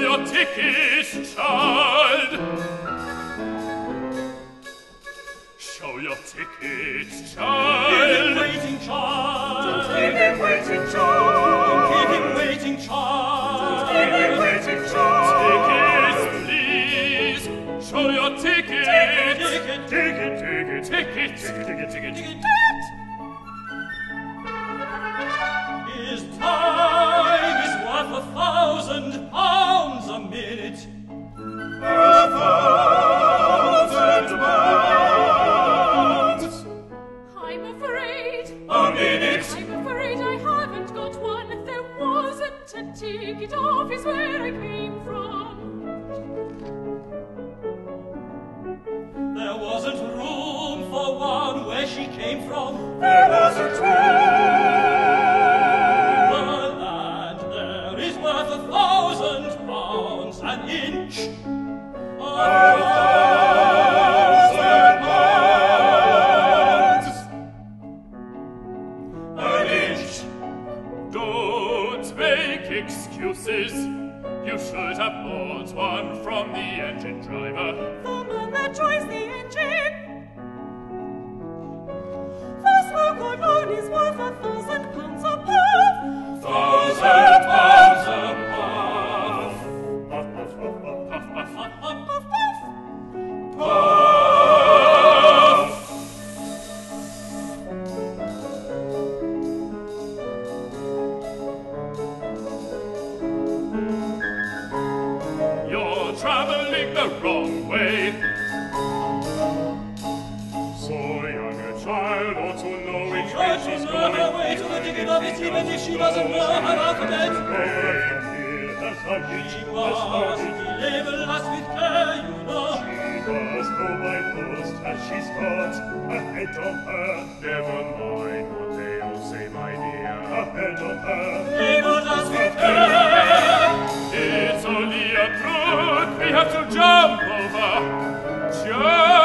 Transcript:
your tickets, child. Show your tickets, child. Keep him waiting, child. Don't keep him waiting, child. Don't keep him waiting, child. Don't keep him waiting, child. Tickets, please. Show your tickets. Ticket, ticket, ticket, ticket, ticket, ticket, ticket, ticket. to take it off is where I came from. There wasn't room for one where she came from. There wasn't room. Well, and there is worth a thousand pounds an inch. A thousand pounds an inch don't make excuses. You should have bought one from the engine driver. The man that drives the engine. The smoke on is worth a thousand pounds. traveling the wrong way. So young a child ought to know which way she's going. Her way to the digging of it, even if she doesn't know her alphabet. She must label us with care, you know. She must go by post, as she's got ahead of her. we have to jump over. Jump